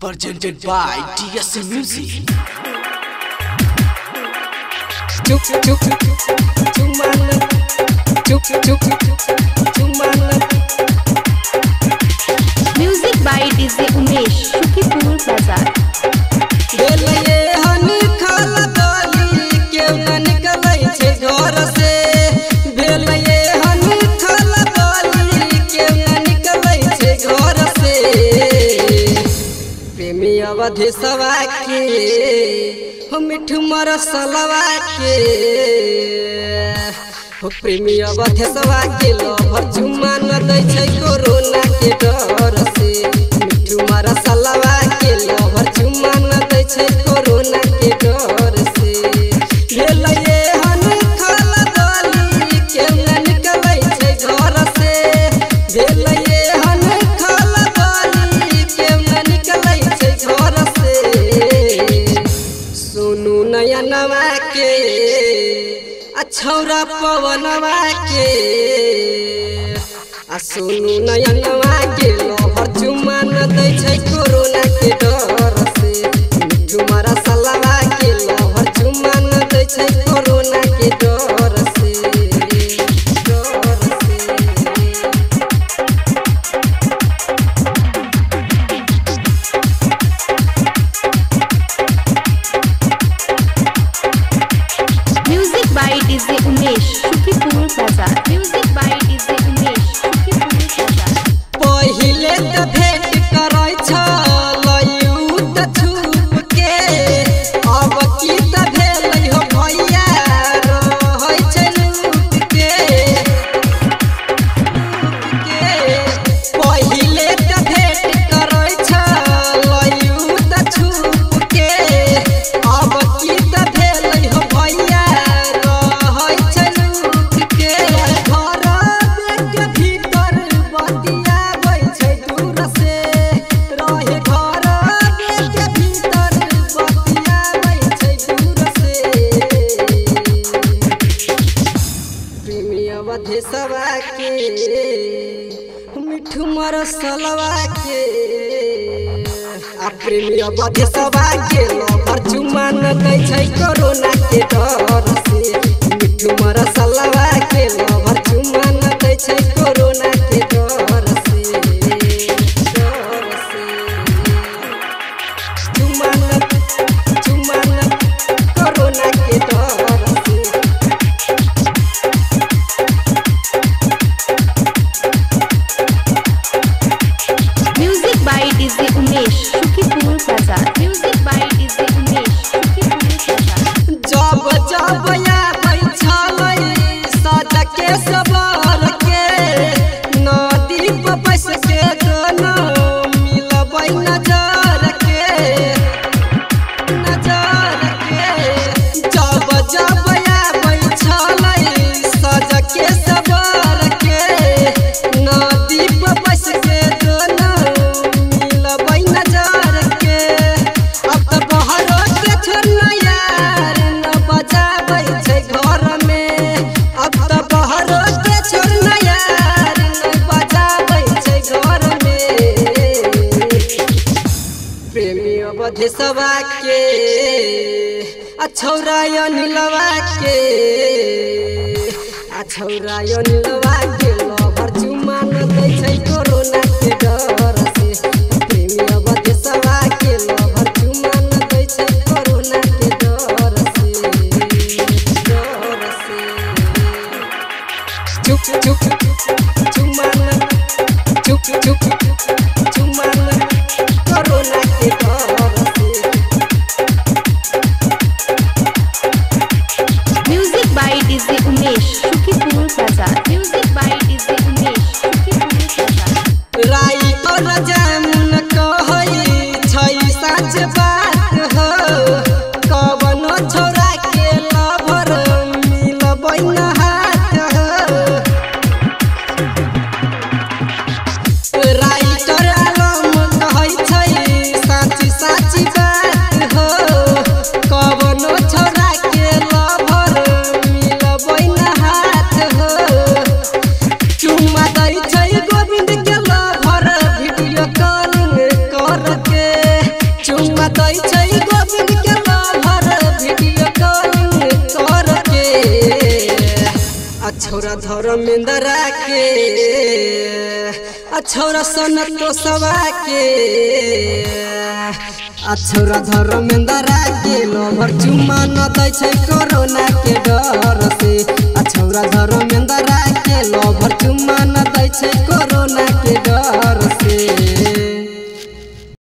presented by DSC Music. Chuk chuk chuk chuk chuk chumana music प्रेमी सवा के हो मिठू मरसलवा के हो प्रेमी अवधि सवा के लभर चुम्मा न दै छै। नयनवा के आ छौरा पवनवा के सोनू नयनवा के मिठू मरसलवा के आ अब के लवर चुमान दै छै कोरोना के के आ छौरा अनिलवा के आ छौरा अनिलवा के लवर चुम्मा न दै छै कोरोना के डर से प्रेमी अवधि सवा के लवर चुम्मा न दै छै कोरोना के डर से डर से चुप चुप चुम्मा न चुप चुप। छौरा धर्मेंद्रा के छोरा सनतो सवा के छौरा धर्मेंद्रा के लोभर चुमा न दै छै कोरोना के डर।